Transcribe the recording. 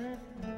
Mm-hmm.